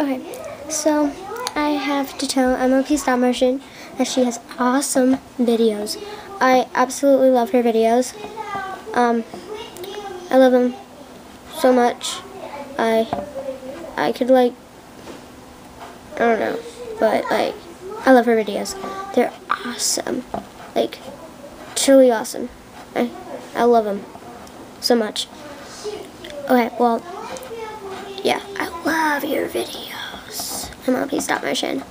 Okay, so I have to tell MLP Stop Motion that she has awesome videos. I absolutely love her videos. Um, I love them so much. I I could like I don't know, but like I love her videos. They're awesome, like truly awesome. I I love them so much. Okay, well, yeah, I love your videos. MLP Stop Motion.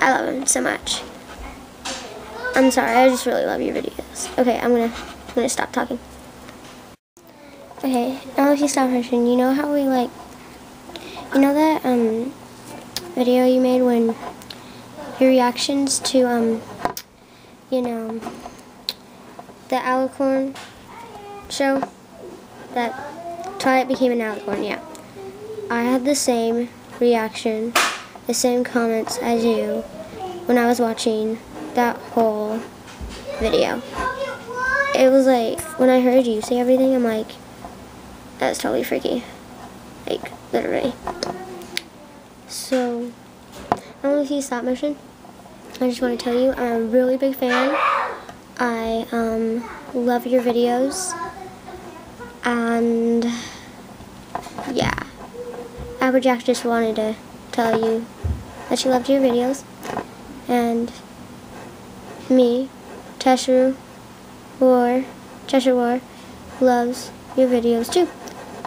I love them so much. I'm sorry, I just really love your videos. Okay, I'm gonna I'm gonna stop talking. Okay, MLP Stop Motion, you know how we like you know that um video you made when your reactions to um you know the alicorn show that Twilight became an alicorn, yeah. I had the same reaction, the same comments as you when I was watching that whole video. It was like, when I heard you say everything, I'm like, that's totally freaky. Like, literally. So, I if you stop motion. I just want to tell you, I'm a really big fan. I um, love your videos. And. Applejack just wanted to tell you that she loved your videos. And me, Cheshire War, Cheshire War, loves your videos too.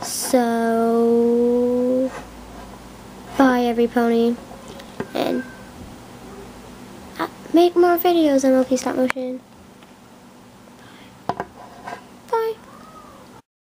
So, bye every pony. And uh, make more videos, MLP Stop Motion.